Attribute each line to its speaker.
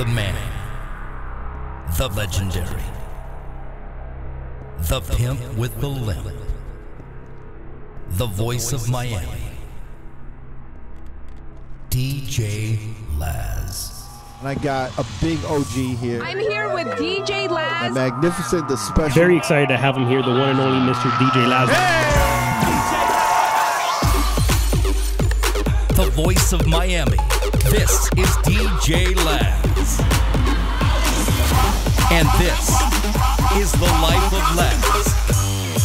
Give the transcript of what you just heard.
Speaker 1: The man, the legendary, the pimp with the limp, the voice of Miami, DJ Laz.
Speaker 2: And I got a big OG here.
Speaker 3: I'm here with DJ
Speaker 2: The
Speaker 3: Laz.
Speaker 2: magnificent, the special.
Speaker 4: Very excited to have him here, the one and only Mr. DJ Lazarus.
Speaker 1: the voice of Miami. This is DJ Laz. And this is the life of Laz.